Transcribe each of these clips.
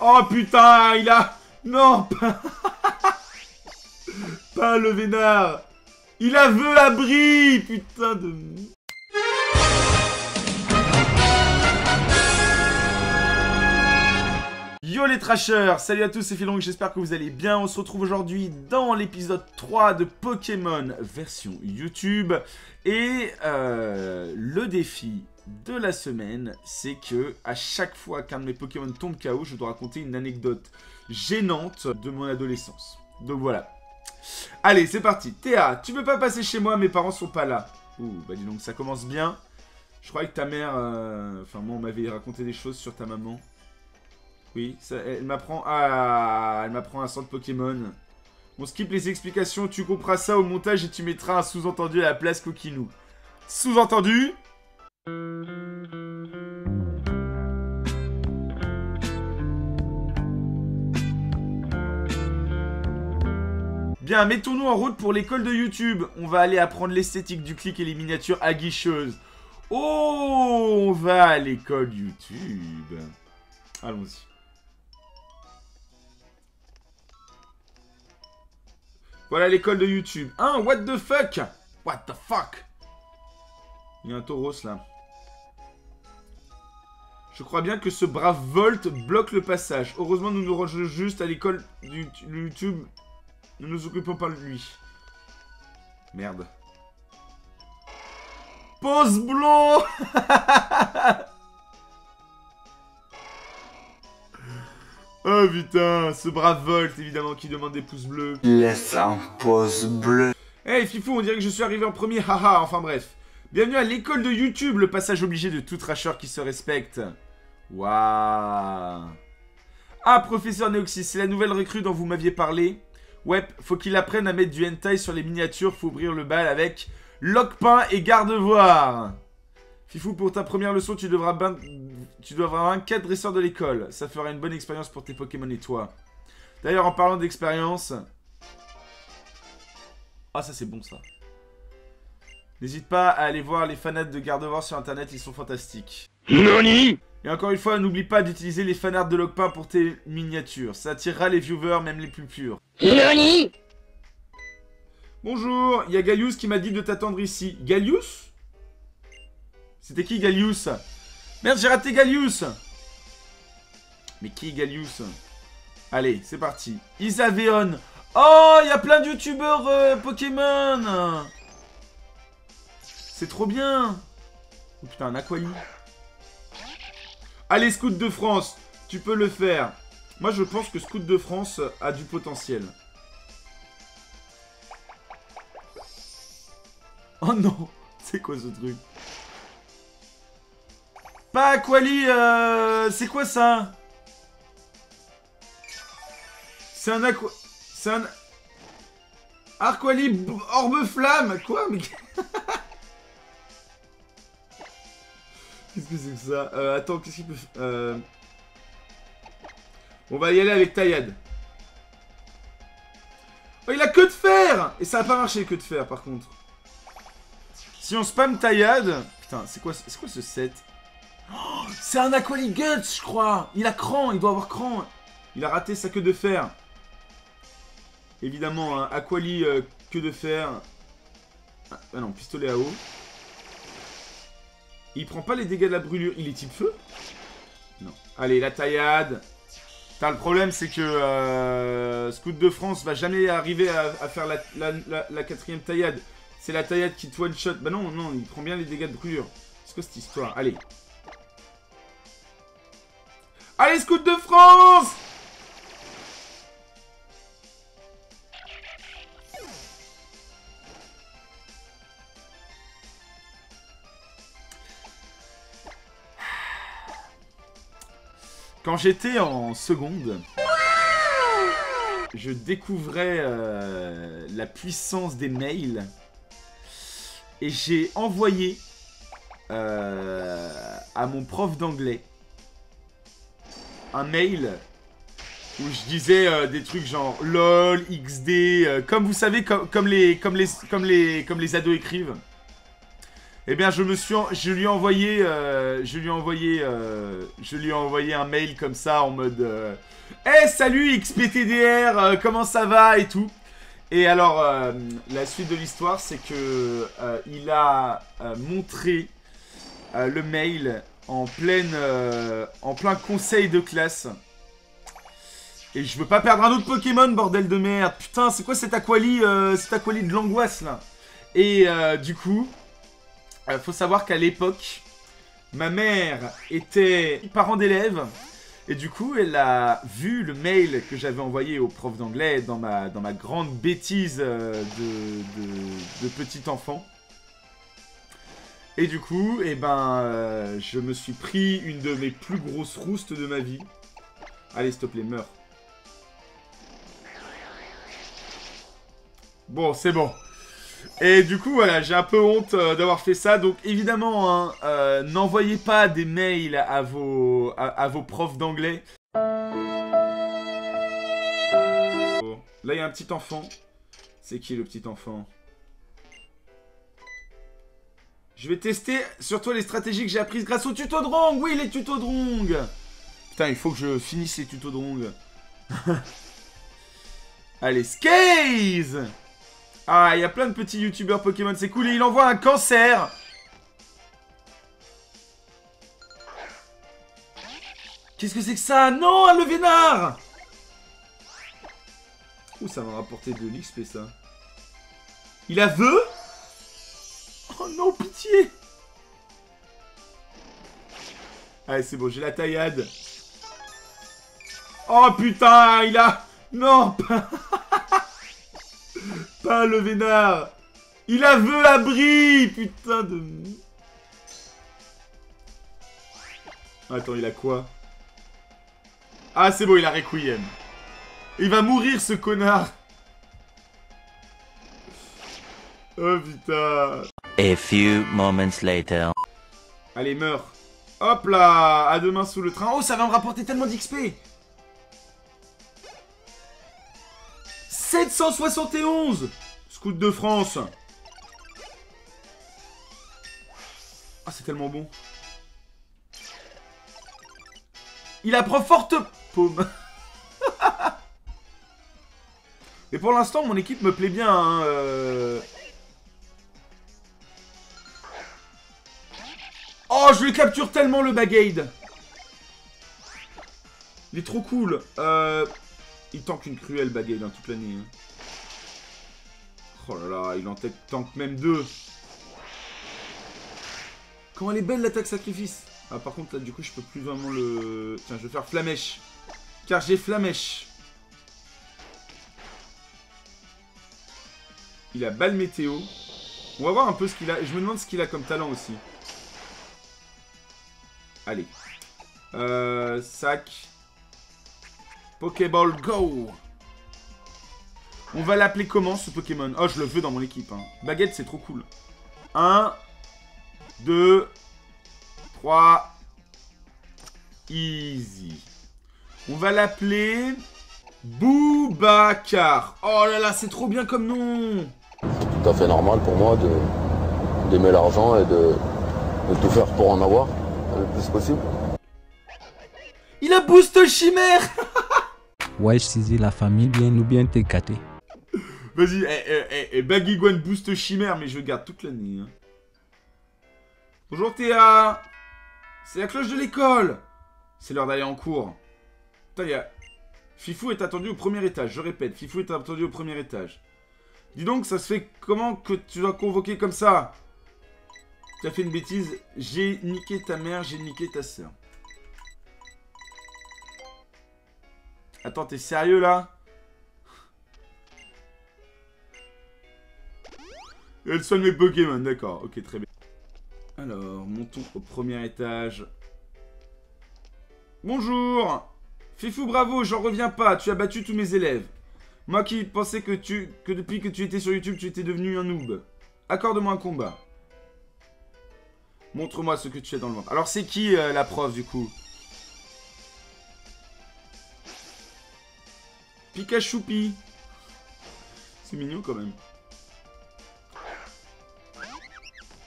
Oh putain, il a... Non, pas... le vénard. Il a vœu abri, putain de... Yo les trashers, salut à tous, c'est Philong, j'espère que vous allez bien. On se retrouve aujourd'hui dans l'épisode 3 de Pokémon version YouTube. Et euh, le défi de la semaine, c'est que à chaque fois qu'un de mes Pokémon tombe KO, je dois raconter une anecdote gênante de mon adolescence. Donc voilà. Allez, c'est parti. Théa, tu veux pas passer chez moi, mes parents sont pas là. Ouh, bah dis donc, ça commence bien. Je croyais que ta mère... euh, Enfin, moi, on m'avait raconté des choses sur ta maman. Oui, ça, elle m'apprend... Ah, elle m'apprend un centre Pokémon. On skip les explications, tu couperas ça au montage et tu mettras un sous-entendu à la place Coquinou. Sous-entendu Bien, mettons-nous en route pour l'école de YouTube. On va aller apprendre l'esthétique du clic et les miniatures aguicheuses. Oh, on va à l'école YouTube. Allons-y. Voilà l'école de YouTube. Hein, what the fuck? What the fuck? Il y a un tauros là. Je crois bien que ce brave Volt bloque le passage. Heureusement, nous nous rangeons juste à l'école du YouTube. Ne nous occupons pas de lui. Merde. Pause blond Oh putain, ce brave Volt évidemment qui demande des pouces bleus. Laisse un pouce bleu. Hey Fifou, on dirait que je suis arrivé en premier, haha, enfin bref. Bienvenue à l'école de YouTube, le passage obligé de tout trasher qui se respecte. Waouh. Ah, professeur Neoxys, c'est la nouvelle recrue dont vous m'aviez parlé. Ouais, faut qu'il apprenne à mettre du hentai sur les miniatures, faut ouvrir le bal avec Lockpain et Gardevoir. Fifou, pour ta première leçon, tu devras, ben- tu devras avoir 4 dresseurs de l'école. Ça fera une bonne expérience pour tes Pokémon et toi. D'ailleurs, en parlant d'expérience... Ah, ça c'est bon ça. N'hésite pas à aller voir les fanats de Gardevoir sur internet, ils sont fantastiques. Nani Et encore une fois, n'oublie pas d'utiliser les fanarts de Lockpain pour tes miniatures. Ça attirera les viewers, même les plus purs. Nani Bonjour, il y a Galius qui m'a dit de t'attendre ici. Galius? C'était qui Galius? Merde, j'ai raté Galius Mais qui Galius? Allez, c'est parti. Isaveon Oh, il y a plein de youtubeurs euh, Pokémon C'est trop bien Oh putain, un Aquali. Allez, Scout de France, tu peux le faire. Moi, je pense que Scout de France a du potentiel. Oh non C'est quoi ce truc? Pas Aquali, euh... C'est quoi ça? C'est un aqua... C'est un... Arquali Orbe Flamme Quoi Mais... Que c'est que ça euh, Attends, qu'est-ce qu'il peut... Euh... On va y aller avec Taillade. Oh, il a que de fer Et ça a pas marché, que de fer, par contre. Si on spam taillade... Putain, c'est quoi, quoi ce set? Oh, C'est un Aquali Guts, je crois Il a cran, il doit avoir cran Il a raté sa queue de fer. Évidemment, un Aquali euh, queue de fer. Ah, ah non, pistolet à eau. Il prend pas les dégâts de la brûlure. Il est type feu Non. Allez, la taillade. Putain, le problème, c'est que euh, Scout de France va jamais arriver à, faire la quatrième taillade. C'est la taillade qui te one-shot. Bah non, non, il prend bien les dégâts de brûlure. C'est quoi cette histoire? Allez. Allez, Scout de France Quand j'étais en seconde, je découvrais euh, la puissance des mails et j'ai envoyé euh, à mon prof d'anglais un mail où je disais euh, des trucs genre lol, XD, comme vous savez, comme les, comme, les, comme, les, comme les ados écrivent. Eh bien, je me suis, je lui ai envoyé, euh, je lui ai euh, je lui ai un mail comme ça en mode, euh, Eh, salut XPTDR, euh, comment ça va et tout. Et alors, la suite de l'histoire, c'est que il a montré le mail en en plein conseil de classe. Et je veux pas perdre un autre Pokémon, bordel de merde. Putain, c'est quoi cet Aquali, euh, cet Aquali de l'angoisse là? Et du coup, euh, faut savoir qu'à l'époque, ma mère était parent d'élève. Et du coup, elle a vu le mail que j'avais envoyé au prof d'anglais dans ma, dans ma grande bêtise euh, de, de, petit enfant. Et du coup, eh ben, euh, je me suis pris une de mes plus grosses roustes de ma vie. Allez, s'il te plaît, meurs. Bon, c'est bon. Et du coup, voilà, j'ai un peu honte euh, d'avoir fait ça. Donc, évidemment, hein, euh, n'envoyez pas des mails à vos, profs d'anglais. Là, il y a un petit enfant. C'est qui le petit enfant? Je vais tester sur toi les stratégies que j'ai apprises grâce au tuto Drong. Oui, les tutos Drong. Putain, il faut que je finisse les tutos Drong. Allez, Skaze Ah, il y a plein de petits youtubeurs Pokémon, c'est cool. Et il envoie un cancer Qu'est-ce que c'est que ça? Non, un levénard Ouh, ça m'a rapporté de l'XP, ça? Il a vœu? Oh non, pitié Allez, c'est bon, j'ai la taillade. Oh putain, il a... Non, pas... pas le vénard. Il a vœu abri, putain de... Attends, il a quoi? Ah, c'est bon, il a Requiem. Il va mourir, ce connard. Oh putain. A few moments later. Allez, meurs. Hop là À demain sous le train. Oh, ça va me rapporter tellement d'XP 771 Scout de France Ah, c'est tellement bon. Il apprend forte paume. Mais pour l'instant, mon équipe me plaît bien. hein, euh. Oh, je le capture tellement le Bagade Il est trop cool. Euh... Il tank une cruelle Bagade hein, toute l'année. hein. Oh là là, il en tank même deux. Comment elle est belle l'attaque sacrifice Ah par contre là du coup je peux plus vraiment le... Tiens je vais faire flamèche. Car j'ai flamèche. Il a balle météo. On va voir un peu ce qu'il a. Je me demande ce qu'il a comme talent aussi. Allez. Euh, sac. Pokéball Go On va l'appeler comment ce Pokémon? Oh, je le veux dans mon équipe. hein. Baguette, c'est trop cool. 1, 2, 3. Easy. On va l'appeler... Boubacar. Oh là là, c'est trop bien comme nom tout à fait normal pour moi de d'aimer l'argent et de, de tout faire pour en avoir le plus possible. Il a boost chimère Ouais, saisi la famille bien ou bien t'es gâté. Vas-y, eh, eh, eh, eh, Bagiguan boost chimère, mais je garde toute l'année. hein. Bonjour Théa C'est la cloche de l'école C'est l'heure d'aller en cours. Putain. Fifou est attendu au premier étage, je répète, Fifou est attendu au premier étage. Dis donc, ça se fait comment que tu dois convoquer comme ça? Tu as fait une bêtise, j'ai niqué ta mère, j'ai niqué ta soeur. Attends, t'es sérieux là? Elle soigne mes Pokémon, d'accord. Ok, très bien. Alors, montons au premier étage. Bonjour Fifou, bravo, j'en reviens pas, tu as battu tous mes élèves. Moi qui pensais que tu que depuis que tu étais sur YouTube, tu étais devenu un noob. Accorde-moi un combat. Montre-moi ce que tu as dans le ventre. Alors, c'est qui euh, la prof, du coup? Pikachoupi. C'est mignon, quand même.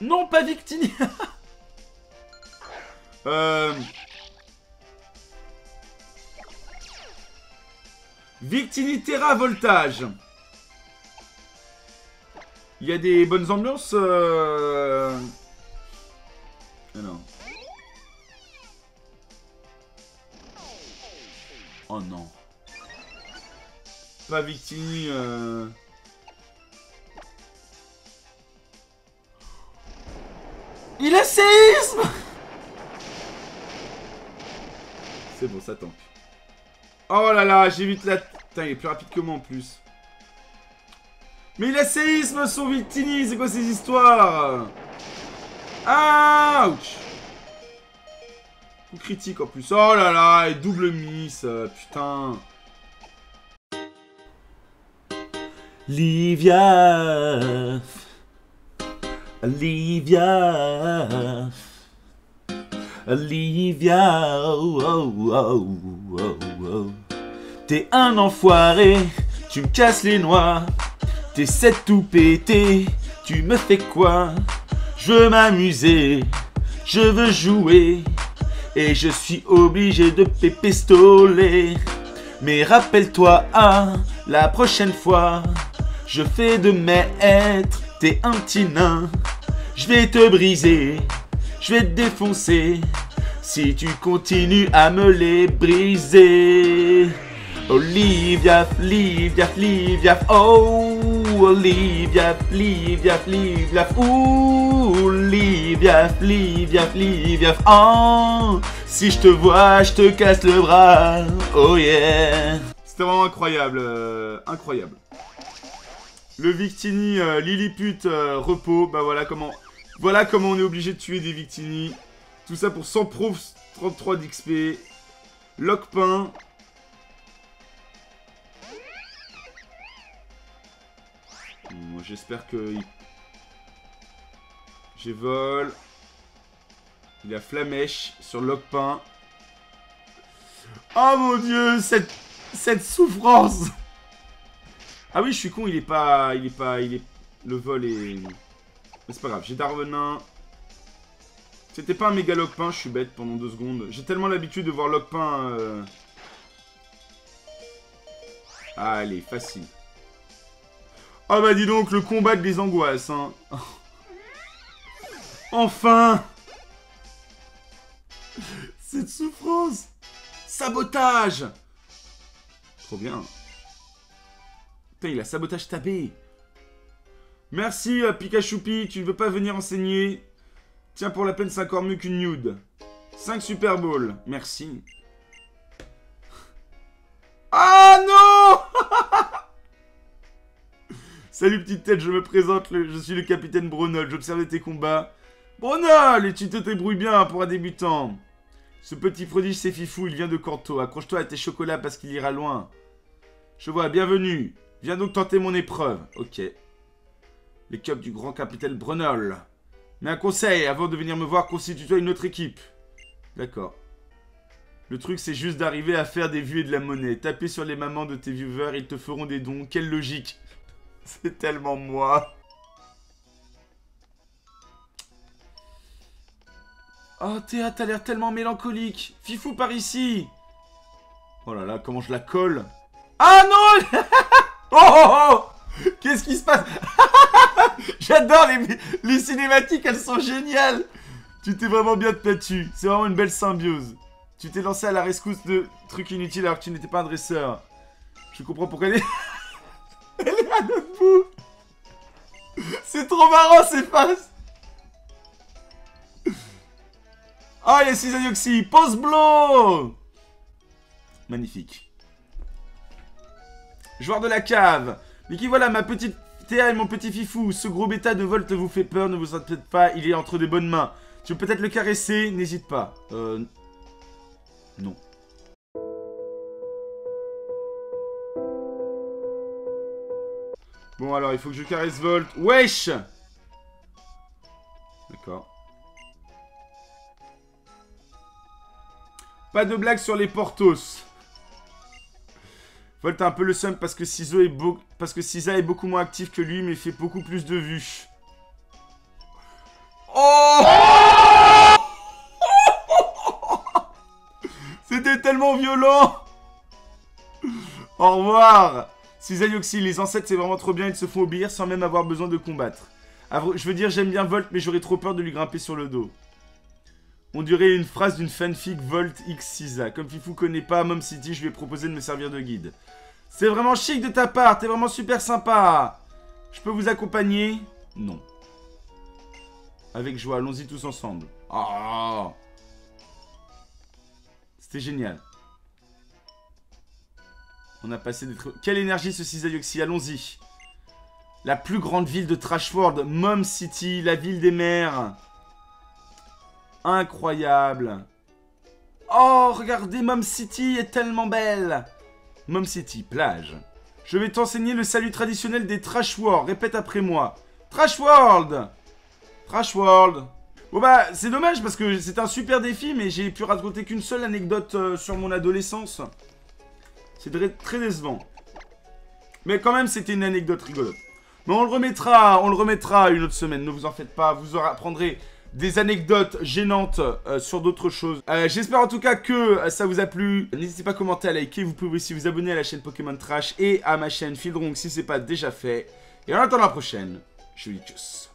Non, pas Victini Euh... Victini Terra Voltage. Il y a des bonnes ambiances. Euh... Ah. Oh non. Pas Victini. Euh... Il a séisme C'est bon, ça tank. Oh là là, j'évite la... Putain, il est plus rapide que moi en plus. Mais il a séisme son Victini, c'est quoi ces histoires Ouch Coup critique en plus. Oh là là, et double miss, euh, putain. Livia. Olivia. Olivia. Oh, oh, oh, oh, oh. T'es un enfoiré, tu me casses les noix. T'essaies de tout péter, tu me fais quoi? Je veux m'amuser, je veux jouer. Et je suis obligé de pépistoler. Mais rappelle-toi, ah, la prochaine fois, je fais de maître, t'es un petit nain. Je vais te briser, je vais te défoncer. Si tu continues à me les briser. Olivia, Olivia, Olivia, oh, Olivia, Olivia, Olivia, ouh, Olivia, Olivia, Olivia, oh, si je te vois, je te casse le bras, oh yeah. C'était vraiment incroyable, euh, incroyable. Le Victini, euh, Lilliput, euh, repos, bah voilà comment, voilà comment on est obligé de tuer des Victini. Tout ça pour 100 profs, 33 d'XP. Lockpin, J'espère que... J'ai vol. Il a flamèche sur Lockpin. Oh mon dieu, cette, cette souffrance Ah oui, je suis con, il est pas... Il est pas... Il est... Le vol est... C'est pas grave, j'ai Darvenin. C'était pas un méga Lockpin, je suis bête pendant deux secondes. J'ai tellement l'habitude de voir Lockpin... Euh... Allez, facile. Ah bah dis donc, le combat des angoisses, hein. enfin Cette souffrance Sabotage Trop bien. Il a sabotage tabé. Merci, euh, Pikachoupi, tu ne veux pas venir enseigner? Tiens, pour la peine, c'est encore mieux qu'une nude. 5 Super Bowl. Merci. Ah non Salut petite tête, je me présente, je suis le capitaine Brunel, j'observais tes combats. Brunel, et tu te débrouilles bien pour un débutant. Ce petit prodige c'est Fifou, il vient de Kanto. Accroche-toi à tes chocolats parce qu'il ira loin. Je vois, bienvenue. Viens donc tenter mon épreuve. Ok. Les cups du grand capitaine Brunel. Mais un conseil, avant de venir me voir, constitue-toi une autre équipe. D'accord. Le truc, c'est juste d'arriver à faire des vues et de la monnaie. Taper sur les mamans de tes viewers, ils te feront des dons. Quelle logique. C'est tellement moi. Oh, Théa, t'as l'air tellement mélancolique. Fifou par ici. Oh là là, comment je la colle. Ah non Oh oh oh Qu'est-ce qui se passe? J'adore les, cinématiques, elles sont géniales. Tu t'es vraiment bien battu. C'est vraiment une belle symbiose. Tu t'es lancé à la rescousse de trucs inutiles alors que tu n'étais pas un dresseur. Je comprends pourquoi elle est... elle est à notre bout. C'est trop marrant ces faces. Ah, il y a Cisayoxy. Pose blow. Magnifique. Joueur de la cave. Mais qui voilà, ma petite Théa et mon petit fifou. Ce gros bêta de Volt vous fait peur, ne vous inquiétez pas, il est entre de bonnes mains. Tu peux peut-être le caresser, n'hésite pas. Euh... Non. Bon alors, il faut que je caresse Volt. Wesh D'accord. Pas de blague sur les Portos. Volt a un peu le seum parce que est Cisa est beaucoup moins actif que lui mais fait beaucoup plus de vues. Oh C'était tellement violent Au revoir Cisayoxy, les ancêtres c'est vraiment trop bien, ils se font obéir sans même avoir besoin de combattre. Je veux dire, j'aime bien Volt, mais j'aurais trop peur de lui grimper sur le dos. On dirait une phrase d'une fanfic Volt X Cisa. Comme Fifou connaît pas Mom City, je lui ai proposé de me servir de guide. C'est vraiment chic de ta part, t'es vraiment super sympa. Je peux vous accompagner? Non. Avec joie, allons-y tous ensemble. Ah C'était génial. On a passé des trucs. Quelle énergie ce Cisayoxy, allons-y. La plus grande ville de Trashworld, Mom City, la ville des mers. Incroyable. Oh, regardez, Mom City est tellement belle. Mom City, plage. Je vais t'enseigner le salut traditionnel des Trash World. Répète après moi. Trash World Trash World Bon bah, c'est dommage parce que c'est un super défi, mais j'ai pu raconter qu'une seule anecdote euh, sur mon adolescence. C'est très, décevant. Mais quand même, c'était une anecdote rigolote. Mais on le remettra, on le remettra une autre semaine, ne vous en faites pas. Vous apprendrez des anecdotes gênantes euh, sur d'autres choses. Euh, J'espère en tout cas que euh, ça vous a plu. N'hésitez pas à commenter, à liker. Vous pouvez aussi vous abonner à la chaîne Pokémon Trash et à ma chaîne Fieldrong si c'est pas déjà fait. Et en attendant la prochaine, je vous dis tchuss.